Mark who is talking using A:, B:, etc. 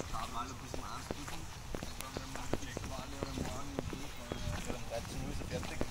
A: 13 Uhr äh, fertig.